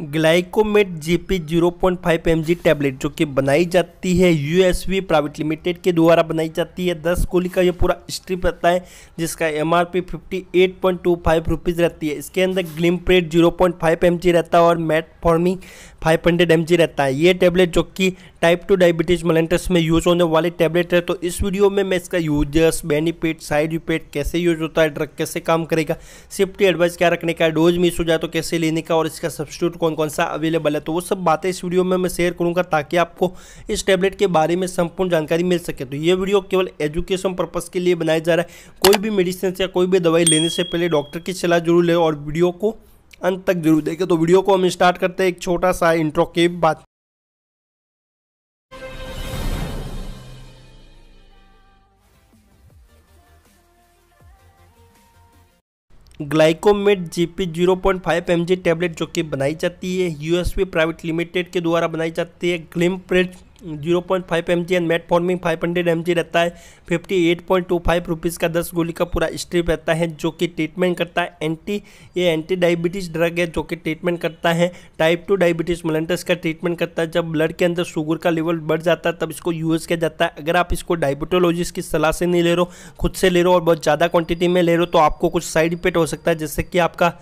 Glycomet GP 0.5 M tablet जो कि बनाई जाती है यूएसवी प्राइवेट लिमिटेड के द्वारा बनाई जाती है। दस गोली का ये पूरा स्ट्रिप रहता है, जिसका एमआरपी 58.25 रुपीज़ रहती है। इसके अंदर ग्लिमप्रेट 0.5 एम रहता है और मैट 500 हंड्रेड रहता है। ये टैबलेट जो कि टाइप टू डायबिटीज़ मलेंटस में यूज़ होने वाली टैबलेट है तो इस वीडियो में मैं इसका यूज़र्स बेनिफिट साइड इफ़ेक्ट कैसे यूज़ होता है ड्रग कैसे काम करेगा सेफ्टी एडवाइस क्या रखने का डोज मिस हो जाए तो कैसे लेने का और इसका सब्सिट्यूट कौन कौन सा अवेलेबल है तो वो सब बातें इस वीडियो में मैं शेयर करूँगा ताकि आपको इस टैबलेट के बारे में संपूर्ण जानकारी मिल सके। तो ये वीडियो केवल एजुकेशन पर्पज़ के लिए बनाया जा रहा है। कोई भी मेडिसिन या कोई भी दवाई लेने से पहले डॉक्टर की सलाह ज़रूर ले और वीडियो को अंत तक ज़रूर देखें। तो वीडियो को हम स्टार्ट करते हैं एक छोटा सा इंट्रो के बाद। ग्लाइकोमेट जीपी 0.5 एमजी टैबलेट जो कि बनाई जाती है यूएसपी प्राइवेट लिमिटेड के द्वारा बनाई जाती है glimepiride zero point five M G and metformin five hundred M G रहता है। Fifty eight point two five rupees का दस गोली का पूरा स्ट्रिप रहता है, जो कि ट्रीटमेंट करता है। एंटी ये एंटी डायबिटीज़ ड्रग है, जो कि ट्रीटमेंट करता है। टाइप टू डायबिटीज़ मलेंटस का ट्रीटमेंट करता है। जब ब्लड के अंदर शुगर का लेवल बढ़ जाता है, तब इसको यूज़ किया जाता है। अगर आप इसको डायबिटोलॉजिस्ट की सलाह से नहीं ले रहे हो, खुद से ले रहे हो और बहुत ज़्यादा क्वान्टिटी में ले रहे हो तो आपको कुछ साइड इफ़ेक्ट हो सकता है, जैसे कि आपका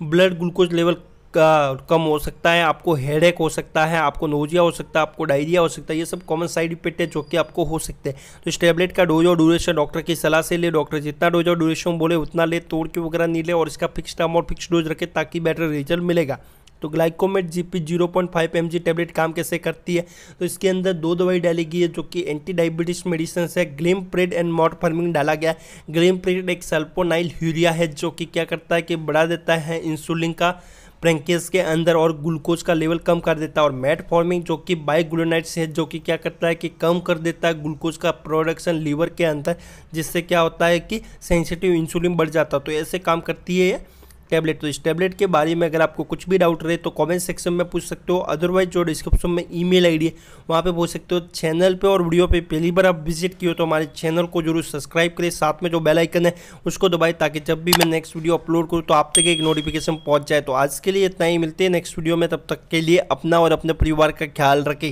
ब्लड ग्लूकोज लेवल कम हो सकता है, आपको हेडेक हो सकता है, आपको नोजिया हो सकता है, आपको डायरिया हो सकता है, ये सब कॉमन साइड इफ़ेक्ट है जो कि आपको हो सकते हैं। तो इस टेबलेट का डोज और ड्यूरेशन डॉक्टर की सलाह से ले डॉक्टर जितना डोज और ड्यूरेशन बोले, उतना ले, तोड़ के वगैरह नहीं ले और इसका फिक्स टाइम और फिक्स डोज रखे ताकि बेटर रिज़ल्ट मिलेगा। तो ग्लाइकोमेट जीपी 0.5 एमजी टैबलेट काम कैसे करती है? तो इसके अंदर दो दवाई डाली गई है जो कि एंटी डायबिटीज़ मेडिसिन है ग्लिम प्रेड एंड मॉटफर्मिंग डाला गया है। ग्लिम प्रेड एक सल्पोनाइल यूरिया है जो कि क्या करता है कि बढ़ा देता है इंसुलिन का प्रेंकेस के अंदर और ग्लूकोज का लेवल कम कर देता है और मैट फॉर्मिंग जो कि बाइग्लोनाइट्स है, जो कि क्या करता है कि कम कर देता है ग्लूकोज का प्रोडक्शन लीवर के अंदर, जिससे क्या होता है कि सेंसिटिव इंसुलिन बढ़ जाता है। तो ऐसे काम करती है टैबलेट तो इस टैबलेट के बारे में अगर आपको कुछ भी डाउट रहे तो कमेंट सेक्शन में पूछ सकते हो। अदरवाइज़ जो डिस्क्रिप्शन में ईमेल आईडी है, वहाँ पे पूछ सकते हो। चैनल पे और वीडियो पे पहली बार आप विज़िट किए तो हमारे चैनल को ज़रूर सब्सक्राइब करें। साथ में जो बेल आइकन है, उसको दबाए, ताकि जब भी मैं नेक्स्ट वीडियो अपलोड करूँ तो आप तक एक नोटिफिकेशन पहुँच जाए। तो आज के लिए इतना ही, मिलते हैं नेक्स्ट वीडियो में। तब तक के लिए अपना और अपने परिवार का ख्याल रखें।